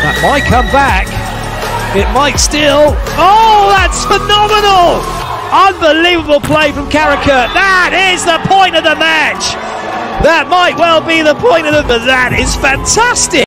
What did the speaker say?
That might come back. It might still. Oh, that's phenomenal! Unbelievable play from Karakurt. That is the point of the match. That might well be the point of the. That is fantastic.